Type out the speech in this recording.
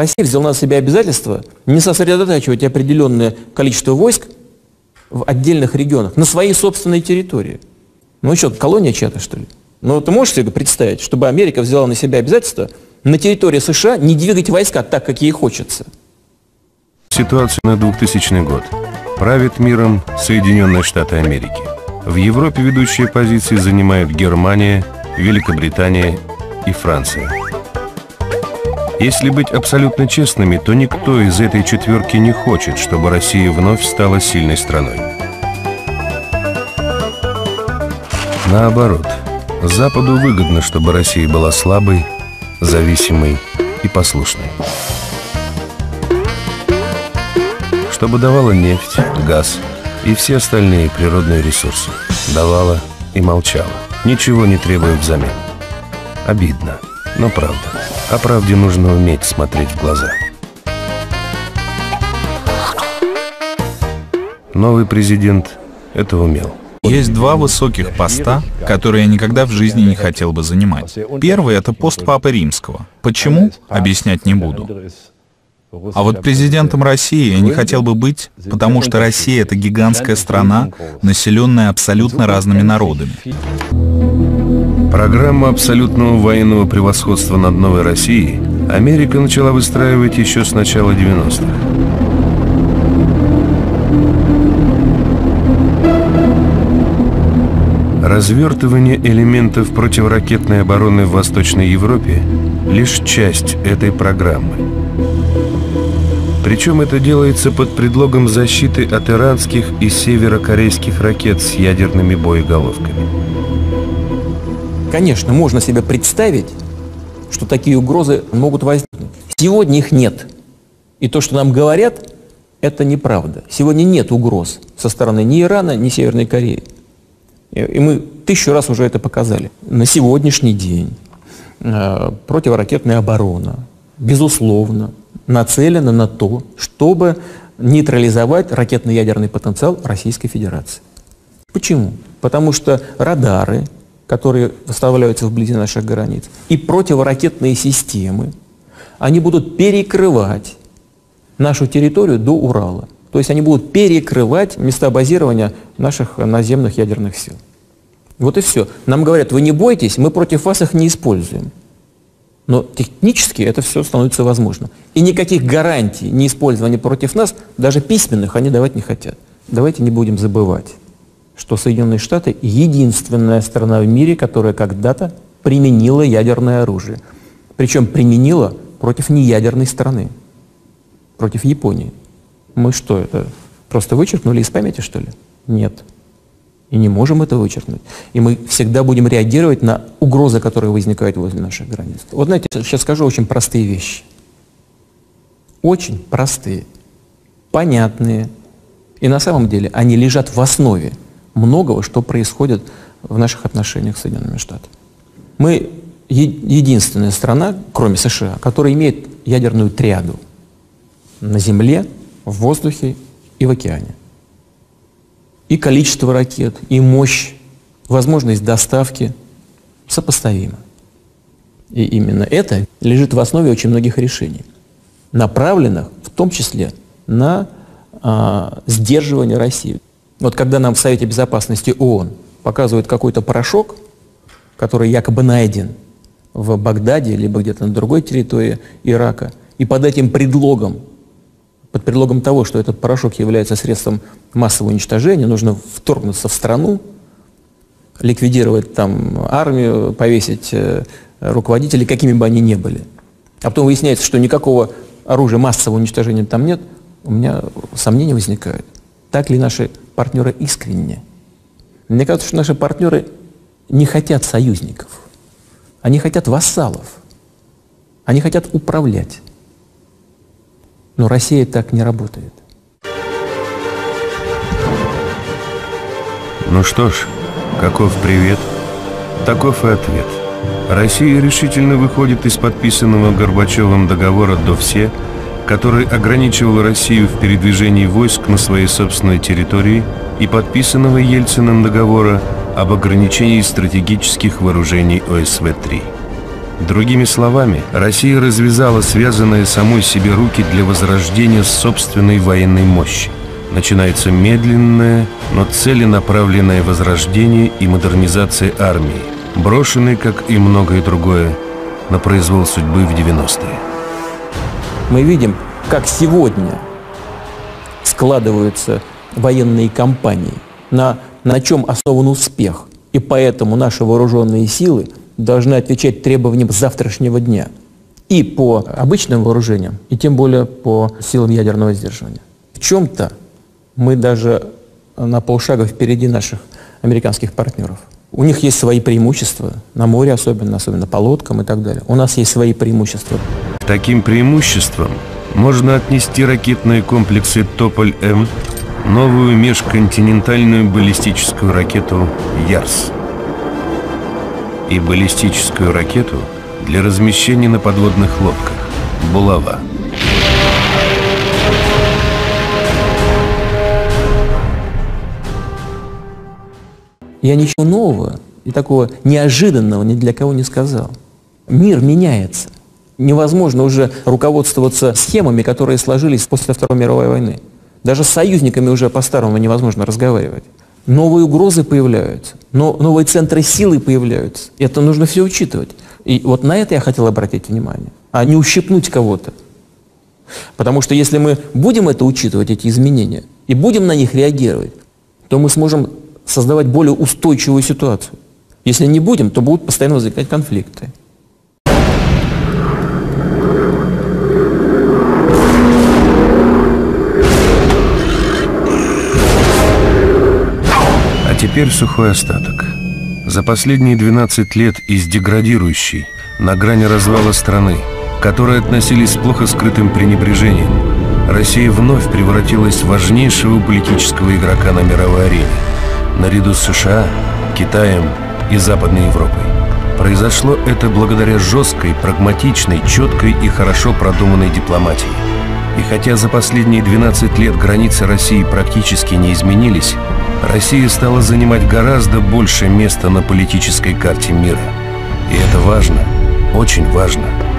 Россия взяла на себя обязательство не сосредотачивать определенное количество войск в отдельных регионах, на своей собственной территории. Ну что, колония чья-то, что ли? Ну, ты можешь себе представить, чтобы Америка взяла на себя обязательство на территории США не двигать войска так, как ей хочется? Ситуация на 2000 год. Правит миром Соединенные Штаты Америки. В Европе ведущие позиции занимают Германия, Великобритания и Франция. Если быть абсолютно честными, то никто из этой четверки не хочет, чтобы Россия вновь стала сильной страной. Наоборот, Западу выгодно, чтобы Россия была слабой, зависимой и послушной. Чтобы давала нефть, газ и все остальные природные ресурсы. Давала и молчала, ничего не требуя взамен. Обидно, но правда. О правде нужно уметь смотреть в глаза. Новый президент это умел. Есть два высоких поста, которые я никогда в жизни не хотел бы занимать. Первый — это пост Папы Римского. Почему? Объяснять не буду. А вот президентом России я не хотел бы быть, потому что Россия — это гигантская страна, населенная абсолютно разными народами. Программу абсолютного военного превосходства над Новой Россией Америка начала выстраивать еще с начала 90-х. Развертывание элементов противоракетной обороны в Восточной Европе – лишь часть этой программы. Причем это делается под предлогом защиты от иранских и северокорейских ракет с ядерными боеголовками. Конечно, можно себе представить, что такие угрозы могут возникнуть. Сегодня их нет. И то, что нам говорят, это неправда. Сегодня нет угроз со стороны ни Ирана, ни Северной Кореи. И мы тысячу раз уже это показали. На сегодняшний день э, противоракетная оборона, безусловно, нацелена на то, чтобы нейтрализовать ракетно-ядерный потенциал Российской Федерации. Почему? Потому что радары, которые выставляются вблизи наших границ, и противоракетные системы, они будут перекрывать нашу территорию до Урала. То есть они будут перекрывать места базирования наших наземных ядерных сил. Вот и все. Нам говорят, вы не бойтесь, мы против вас их не используем. Но технически это все становится возможно. И никаких гарантий неиспользования против нас, даже письменных, они давать не хотят. Давайте не будем забывать что Соединенные Штаты единственная страна в мире, которая когда-то применила ядерное оружие. Причем применила против неядерной страны, против Японии. Мы что, это просто вычеркнули из памяти, что ли? Нет. И не можем это вычеркнуть. И мы всегда будем реагировать на угрозы, которые возникают возле наших границ. Вот знаете, сейчас скажу очень простые вещи. Очень простые, понятные. И на самом деле они лежат в основе многого, что происходит в наших отношениях с Соединенными Штатами. Мы единственная страна, кроме США, которая имеет ядерную триаду на земле, в воздухе и в океане. И количество ракет, и мощь, возможность доставки сопоставимы. И именно это лежит в основе очень многих решений, направленных в том числе на а, сдерживание России. Вот когда нам в Совете Безопасности ООН показывают какой-то порошок, который якобы найден в Багдаде, либо где-то на другой территории Ирака, и под этим предлогом, под предлогом того, что этот порошок является средством массового уничтожения, нужно вторгнуться в страну, ликвидировать там армию, повесить э, руководителей, какими бы они ни были. А потом выясняется, что никакого оружия массового уничтожения там нет, у меня сомнения возникают. Так ли наши партнеры искренне? Мне кажется, что наши партнеры не хотят союзников. Они хотят вассалов. Они хотят управлять. Но Россия так не работает. Ну что ж, каков привет, таков и ответ. Россия решительно выходит из подписанного Горбачевым договора до все, который ограничивал Россию в передвижении войск на своей собственной территории и подписанного Ельциным договора об ограничении стратегических вооружений ОСВ-3. Другими словами, Россия развязала связанные самой себе руки для возрождения собственной военной мощи. Начинается медленное, но целенаправленное возрождение и модернизация армии, брошенной, как и многое другое, на произвол судьбы в 90-е. Мы видим, как сегодня складываются военные кампании, на, на чем основан успех. И поэтому наши вооруженные силы должны отвечать требованиям завтрашнего дня. И по обычным вооружениям, и тем более по силам ядерного сдерживания. В чем-то мы даже на полшага впереди наших американских партнеров. У них есть свои преимущества, на море особенно, особенно по лодкам и так далее. У нас есть свои преимущества. Таким преимуществом можно отнести ракетные комплексы «Тополь-М», новую межконтинентальную баллистическую ракету «Ярс» и баллистическую ракету для размещения на подводных лодках «Булава». Я ничего нового и такого неожиданного ни для кого не сказал. Мир меняется. Невозможно уже руководствоваться схемами, которые сложились после Второй мировой войны. Даже с союзниками уже по-старому невозможно разговаривать. Новые угрозы появляются, но новые центры силы появляются. Это нужно все учитывать. И вот на это я хотел обратить внимание, а не ущипнуть кого-то. Потому что если мы будем это учитывать, эти изменения, и будем на них реагировать, то мы сможем создавать более устойчивую ситуацию. Если не будем, то будут постоянно возникать конфликты. Теперь сухой остаток. За последние 12 лет из деградирующей, на грани развала страны, к которой относились с плохо скрытым пренебрежением, Россия вновь превратилась в важнейшего политического игрока на мировой арене – наряду с США, Китаем и Западной Европой. Произошло это благодаря жесткой, прагматичной, четкой и хорошо продуманной дипломатии. И хотя за последние 12 лет границы России практически не изменились, Россия стала занимать гораздо больше места на политической карте мира. И это важно, очень важно –